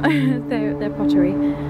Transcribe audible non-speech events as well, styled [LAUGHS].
not. [LAUGHS] their, their they're pottery.